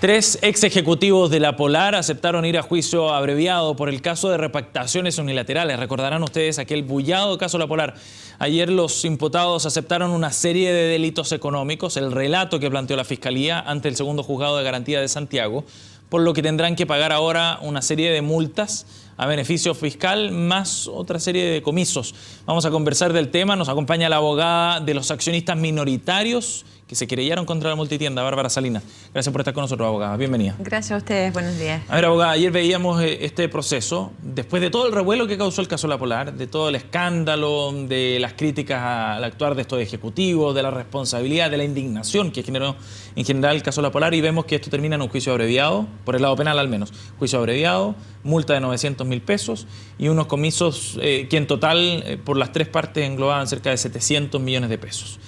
Tres ex ejecutivos de la Polar aceptaron ir a juicio abreviado por el caso de repactaciones unilaterales. Recordarán ustedes aquel bullado caso La Polar. Ayer los imputados aceptaron una serie de delitos económicos, el relato que planteó la Fiscalía ante el segundo juzgado de garantía de Santiago, por lo que tendrán que pagar ahora una serie de multas a beneficio fiscal más otra serie de comisos. Vamos a conversar del tema. Nos acompaña la abogada de los accionistas minoritarios que se querellaron contra la multitienda, Bárbara Salinas. Gracias por estar con nosotros, abogada. Bienvenida. Gracias a ustedes. Buenos días. A ver, abogada, ayer veíamos eh, este proceso, después de todo el revuelo que causó el caso La Polar, de todo el escándalo, de las críticas al actuar de estos ejecutivos, de la responsabilidad, de la indignación que generó en general el caso La Polar, y vemos que esto termina en un juicio abreviado, por el lado penal al menos. Juicio abreviado, multa de 900 mil pesos y unos comisos eh, que en total, eh, por las tres partes, englobaban cerca de 700 millones de pesos.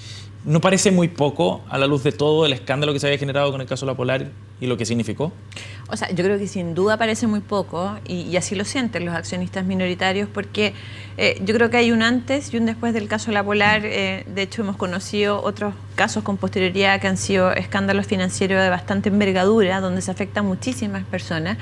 ¿No parece muy poco a la luz de todo el escándalo que se había generado con el caso La Polar y lo que significó? O sea, yo creo que sin duda parece muy poco y, así lo sienten los accionistas minoritarios porque eh, yo creo que hay un antes y un después del caso La Polar. Eh, de hecho, hemos conocido otros casos con posterioridad que han sido escándalos financieros de bastante envergadura, donde se afectan muchísimas personas.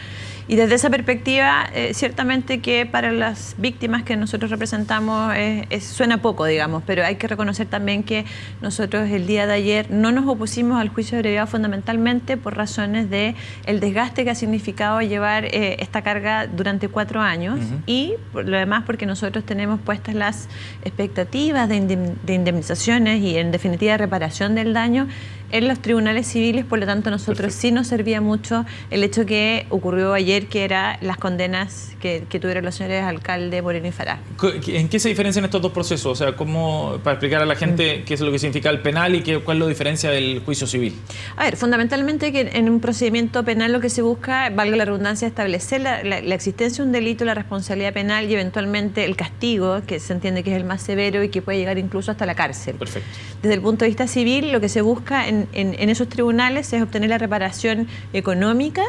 Y desde esa perspectiva, eh, ciertamente que para las víctimas que nosotros representamos suena poco, digamos, pero hay que reconocer también que nosotros el día de ayer no nos opusimos al juicio de brevedad fundamentalmente por razones de el desgaste que ha significado llevar eh, esta carga durante cuatro años y por lo demás porque nosotros tenemos puestas las expectativas de, indemnizaciones y en definitiva reparación del daño en los tribunales civiles, por lo tanto nosotros sí nos servía mucho el hecho que ocurrió ayer, que era las condenas que, tuvieron los señores alcaldes Moreno y Fará. ¿En qué se diferencian estos dos procesos? O sea, ¿cómo, para explicar a la gente mm. qué es lo que significa el penal y qué, cuál es la diferencia del juicio civil? A ver, fundamentalmente que en un procedimiento penal lo que se busca, valga la redundancia, establecer la, la existencia de un delito, la responsabilidad penal y eventualmente el castigo, que se entiende que es el más severo y que puede llegar incluso hasta la cárcel. Perfecto. Desde el punto de vista civil, lo que se busca en en, esos tribunales es obtener la reparación económica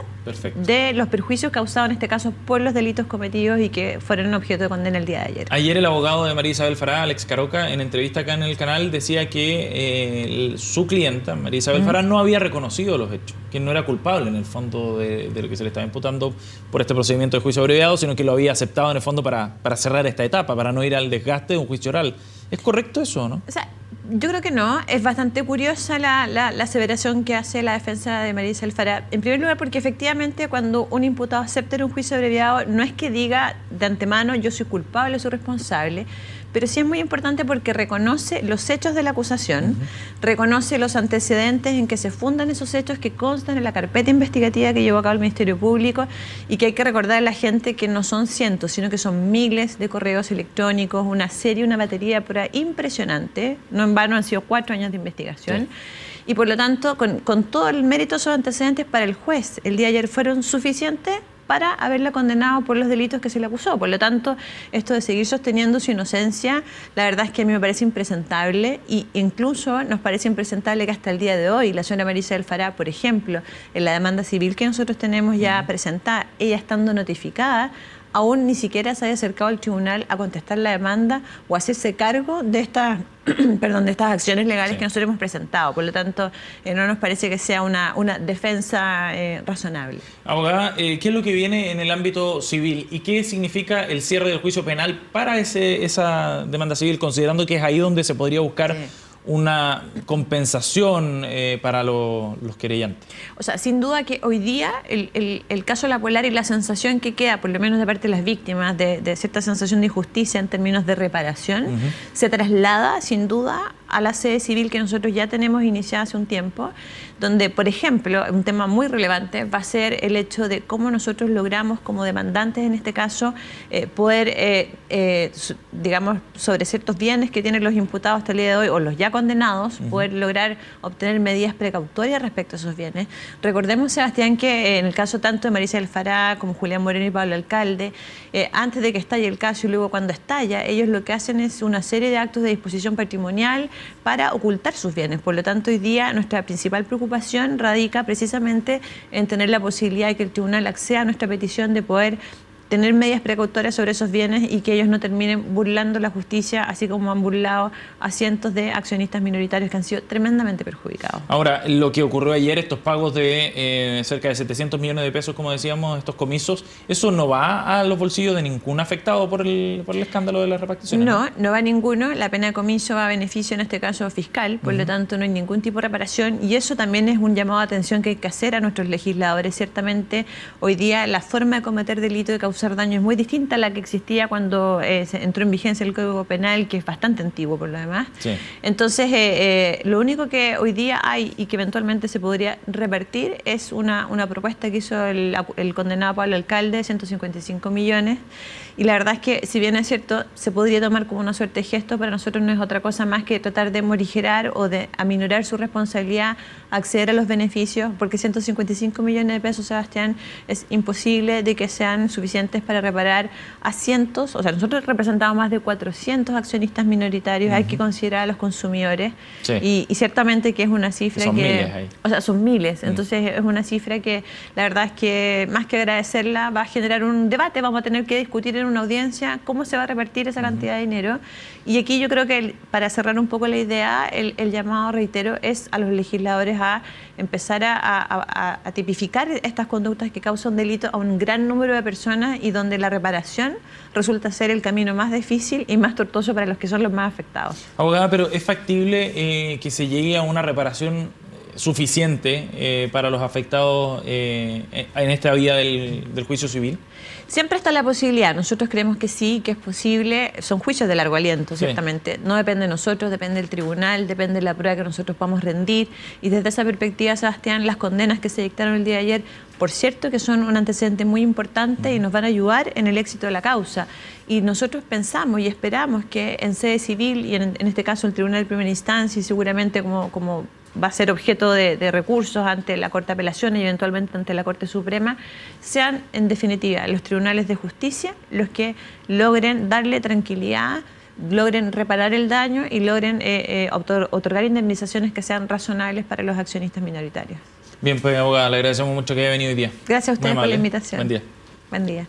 de los perjuicios causados en este caso por los delitos cometidos y que fueron objeto de condena el día de ayer. Ayer el abogado de María Isabel Fará, Alex Caroca, en entrevista acá en el canal decía que eh, su clienta, María Isabel Fará, no había reconocido los hechos, que no era culpable en el fondo de, lo que se le estaba imputando por este procedimiento de juicio abreviado, sino que lo había aceptado en el fondo para, para cerrar esta etapa, para no ir al desgaste de un juicio oral. ¿Es correcto eso no? O sea, yo creo que no. Es bastante curiosa la, la, aseveración que hace la defensa de María Fará. En primer lugar, porque efectivamente cuando un imputado acepta un juicio abreviado, no es que diga de antemano yo soy culpable, soy responsable, pero sí es muy importante porque reconoce los hechos de la acusación, reconoce los antecedentes en que se fundan esos hechos que constan en la carpeta investigativa que llevó a cabo el Ministerio Público y que hay que recordar a la gente que no son cientos, sino que son miles de correos electrónicos, una serie, una batería pura impresionante. No en vano han sido cuatro años de investigación. Y por lo tanto, con, con todo el mérito de esos antecedentes para el juez, el día de ayer fueron suficientes para haberla condenado por los delitos que se le acusó. Por lo tanto, esto de seguir sosteniendo su inocencia, la verdad es que a mí me parece impresentable e incluso nos parece impresentable que hasta el día de hoy la señora Marisa del Fará, por ejemplo, en la demanda civil que nosotros tenemos ya presentada, ella estando notificada, aún ni siquiera se haya acercado al tribunal a contestar la demanda o a hacerse cargo de estas, perdón, de estas acciones legales que nosotros hemos presentado. Por lo tanto, eh, no nos parece que sea una, una defensa eh, razonable. Abogada, eh, ¿qué es lo que viene en el ámbito civil y qué significa el cierre del juicio penal para ese, esa demanda civil, considerando que es ahí donde se podría buscar una compensación eh, para los querellantes? O sea, sin duda que hoy día el, caso de la Polar y la sensación que queda, por lo menos de parte de las víctimas, de, cierta sensación de injusticia en términos de reparación, se traslada sin duda a la sede civil que nosotros ya tenemos iniciada hace un tiempo, donde, por ejemplo, un tema muy relevante va a ser el hecho de cómo nosotros logramos, como demandantes en este caso, eh, poder, eh, eh, digamos, sobre ciertos bienes que tienen los imputados hasta el día de hoy o los ya condenados, poder lograr obtener medidas precautorias respecto a esos bienes. Recordemos, Sebastián, que en el caso tanto de Marisa del Fará como Julián Moreno y Pablo Alcalde, antes de que estalle el caso y luego cuando estalla, ellos lo que hacen es una serie de actos de disposición patrimonial para ocultar sus bienes. Por lo tanto, hoy día nuestra principal preocupación radica precisamente en tener la posibilidad de que el tribunal acceda a nuestra petición de poder tener medidas precautorias sobre esos bienes y que ellos no terminen burlando la justicia, así como han burlado a cientos de accionistas minoritarios que han sido tremendamente perjudicados. Ahora, lo que ocurrió ayer, estos pagos de eh, cerca de 700 millones de pesos, como decíamos, estos comisos, ¿eso no va a los bolsillos de ningún afectado por el, por el escándalo de la repartición? No, no va a ninguno. La pena de comiso va a beneficio, en este caso fiscal, por lo tanto no hay ningún tipo de reparación y eso también es un llamado de atención que hay que hacer a nuestros legisladores. Ciertamente, hoy día la forma de cometer delito de causar daño es muy distinta a la que existía cuando eh, entró en vigencia el Código Penal, que es bastante antiguo por lo demás. Entonces, eh, eh, lo único que hoy día hay y que eventualmente se podría revertir es una, una propuesta que hizo el, el condenado Pablo Alcalde, 155 millones. Y la verdad es que, si bien es cierto, se podría tomar como una suerte de gesto, para nosotros no es otra cosa más que tratar de morigerar o de aminorar su responsabilidad, acceder a los beneficios, porque 155 millones de pesos, Sebastián, es imposible de que sean suficientes para reparar a cientos, o sea, nosotros representamos más de 400 accionistas minoritarios, hay que considerar a los consumidores, y, ciertamente que es una cifra son que... Miles ahí. O sea, son miles, mm. entonces es una cifra que la verdad es que más que agradecerla va a generar un debate, vamos a tener que discutir en una audiencia cómo se va a repartir esa cantidad de dinero. Y aquí yo creo que para cerrar un poco la idea, el, llamado, reitero, es a los legisladores a empezar a, tipificar estas conductas que causan delito a un gran número de personas y donde la reparación resulta ser el camino más difícil y más tortuoso para los que son los más afectados. Abogada, pero ¿es factible eh, que se llegue a una reparación suficiente eh, para los afectados eh, en esta vía del, juicio civil? Siempre está la posibilidad. Nosotros creemos que sí, que es posible. Son juicios de largo aliento, ciertamente. No depende de nosotros, depende del tribunal, depende de la prueba que nosotros podamos rendir. Y desde esa perspectiva, Sebastián, las condenas que se dictaron el día de ayer, por cierto que son un antecedente muy importante y nos van a ayudar en el éxito de la causa. Y nosotros pensamos y esperamos que en sede civil, y en, en este caso el Tribunal de Primera Instancia, y seguramente como, como va a ser objeto de, recursos ante la Corte de Apelaciones y eventualmente ante la Corte Suprema, sean en definitiva los tribunales de justicia los que logren darle tranquilidad, logren reparar el daño y logren eh, eh, otorgar indemnizaciones que sean razonables para los accionistas minoritarios. Bien, pues abogada, le agradecemos mucho que haya venido hoy día. Gracias a ustedes por la invitación. Buen día. Buen día.